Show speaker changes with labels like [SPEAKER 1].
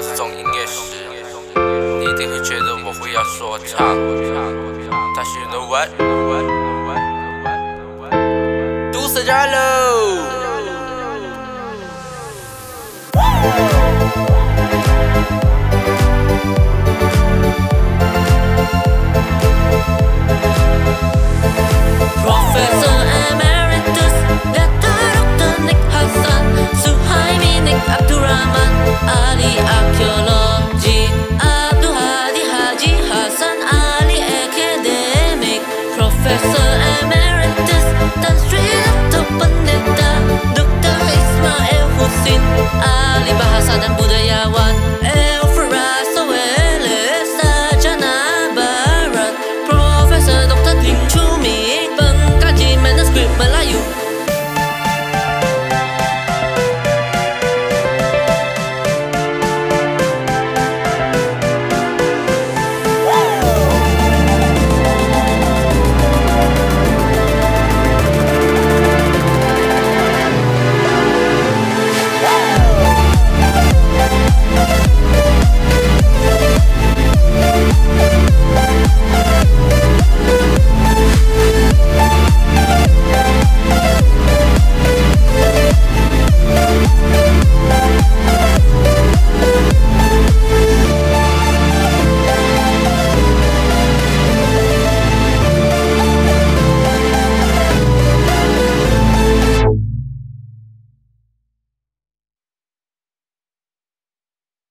[SPEAKER 1] 这种音乐史，你一定会觉得我会要说唱。但是 no way。都死家喽！
[SPEAKER 2] Ali Archaeology Abdul Hadi Haji Hassan Ali Academic Professor